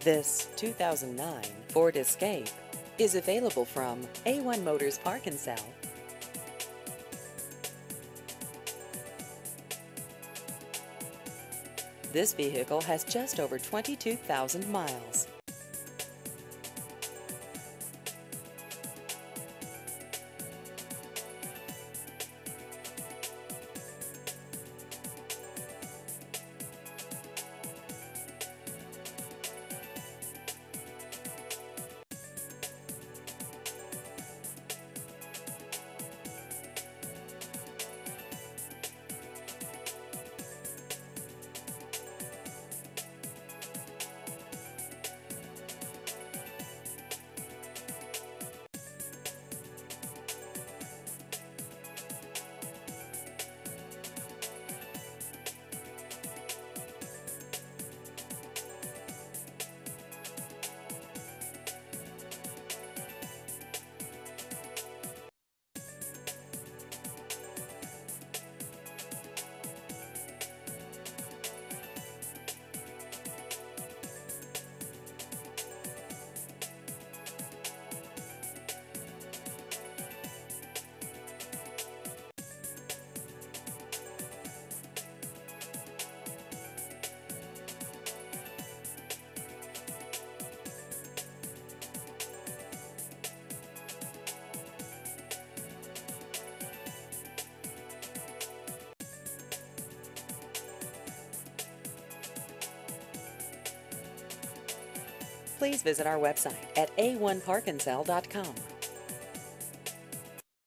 This 2009 Ford Escape is available from A1 Motors Park N Sell. This vehicle has just over 22,000 miles. Please visit our website at a1parknsell.com.